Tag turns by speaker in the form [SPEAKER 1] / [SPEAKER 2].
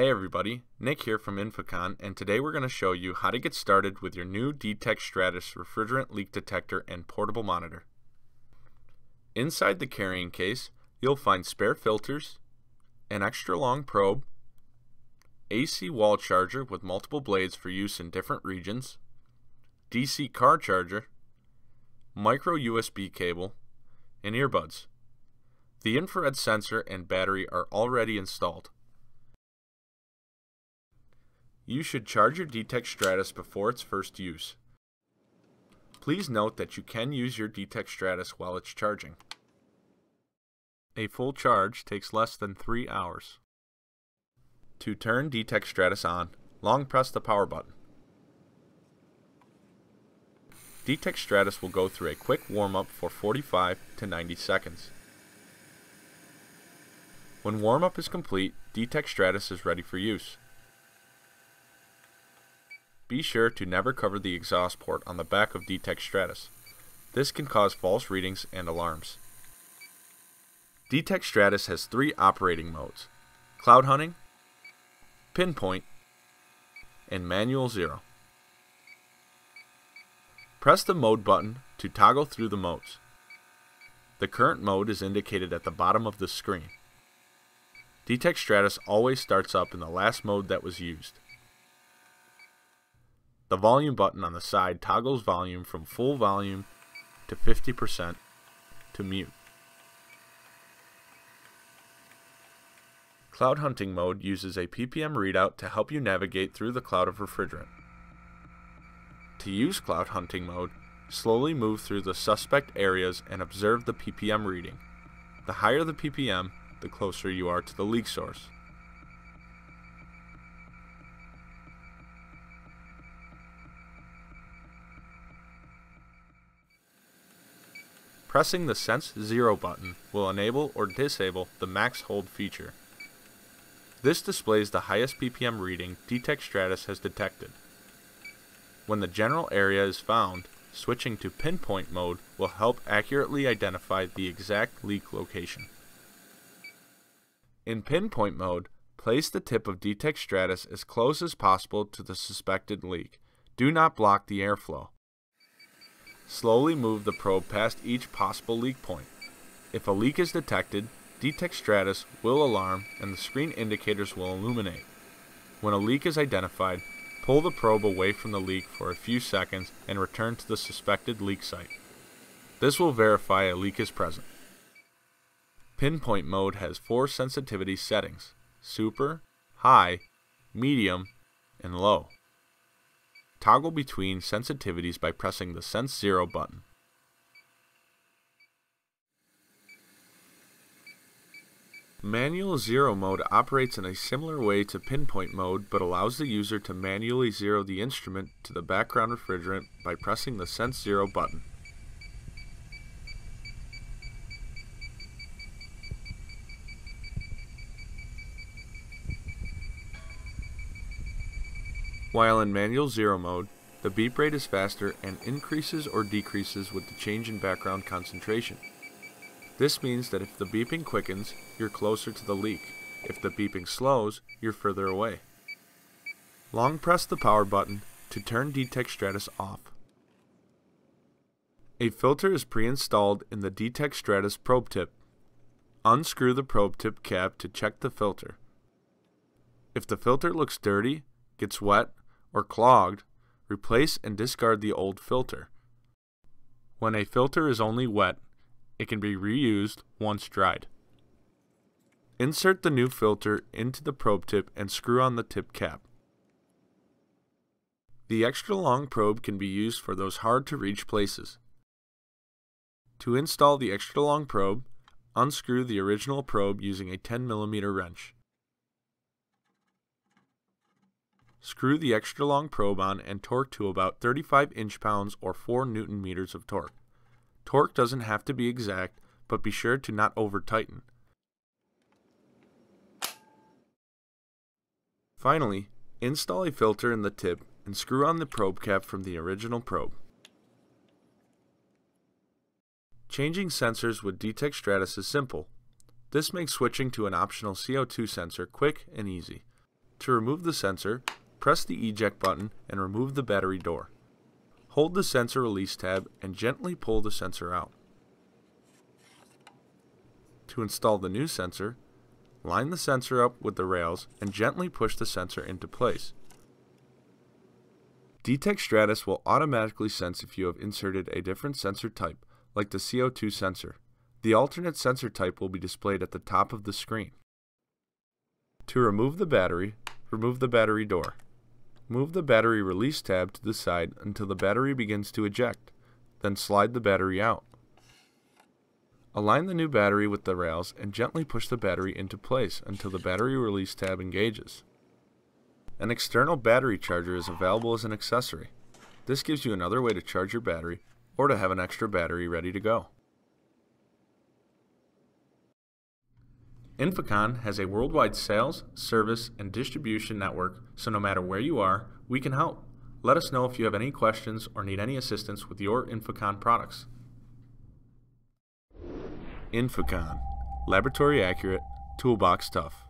[SPEAKER 1] Hey everybody, Nick here from INFICON, and today we're going to show you how to get started with your new D-TEK Stratus refrigerant leak detector and portable monitor. Inside the carrying case, you'll find spare filters, an extra long probe, AC wall charger with multiple blades for use in different regions, DC car charger, micro USB cable, and earbuds. The infrared sensor and battery are already installed. You should charge your D-TEK Stratus before its first use. Please note that you can use your D-TEK Stratus while it's charging. A full charge takes less than 3 hours. To turn D-TEK Stratus on, long press the power button. D-TEK Stratus will go through a quick warm-up for 45 to 90 seconds. When warm-up is complete, D-TEK Stratus is ready for use. Be sure to never cover the exhaust port on the back of D-TEK Stratus. This can cause false readings and alarms. D-TEK Stratus has three operating modes, Cloud Hunting, Pinpoint, and Manual Zero. Press the Mode button to toggle through the modes. The current mode is indicated at the bottom of the screen. D-TEK Stratus always starts up in the last mode that was used. The volume button on the side toggles volume from full volume to 50% to mute. Cloud Hunting mode uses a ppm readout to help you navigate through the cloud of refrigerant. To use Cloud Hunting mode, slowly move through the suspect areas and observe the ppm reading. The higher the ppm, the closer you are to the leak source. Pressing the Sense Zero button will enable or disable the Max Hold feature. This displays the highest ppm reading D-TEK Stratus has detected. When the general area is found, switching to pinpoint mode will help accurately identify the exact leak location. In pinpoint mode, place the tip of D-TEK Stratus as close as possible to the suspected leak. Do not block the airflow. Slowly move the probe past each possible leak point. If a leak is detected, D-TEK Stratus will alarm and the screen indicators will illuminate. When a leak is identified, pull the probe away from the leak for a few seconds and return to the suspected leak site. This will verify a leak is present. Pinpoint mode has four sensitivity settings, super, high, medium, and low. Toggle between sensitivities by pressing the Sense Zero button. Manual Zero mode operates in a similar way to pinpoint mode but allows the user to manually zero the instrument to the background refrigerant by pressing the Sense Zero button. While in manual zero mode, the beep rate is faster and increases or decreases with the change in background concentration. This means that if the beeping quickens, you're closer to the leak. If the beeping slows, you're further away. Long press the power button to turn D-TEK Stratus off. A filter is pre-installed in the D-TEK Stratus probe tip. Unscrew the probe tip cap to check the filter. If the filter looks dirty, gets wet, or clogged, replace and discard the old filter. When a filter is only wet, it can be reused once dried. Insert the new filter into the probe tip and screw on the tip cap. The extra long probe can be used for those hard to reach places. To install the extra long probe, unscrew the original probe using a 10mm wrench. Screw the extra long probe on and torque to about 35 inch-pounds or 4 newton meters of torque. Torque doesn't have to be exact, but be sure to not over-tighten. Finally, install a filter in the tip and screw on the probe cap from the original probe. Changing sensors with D-TEK Stratus is simple. This makes switching to an optional CO2 sensor quick and easy. To remove the sensor, press the eject button and remove the battery door. Hold the sensor release tab and gently pull the sensor out. To install the new sensor, line the sensor up with the rails and gently push the sensor into place. D-TEK Stratus will automatically sense if you have inserted a different sensor type, like the CO2 sensor. The alternate sensor type will be displayed at the top of the screen. To remove the battery, remove the battery door. Move the battery release tab to the side until the battery begins to eject, then slide the battery out. Align the new battery with the rails and gently push the battery into place until the battery release tab engages. An external battery charger is available as an accessory. This gives you another way to charge your battery or to have an extra battery ready to go. INFICON has a worldwide sales, service, and distribution network, so no matter where you are, we can help. Let us know if you have any questions or need any assistance with your INFICON products. INFICON, laboratory accurate, toolbox tough.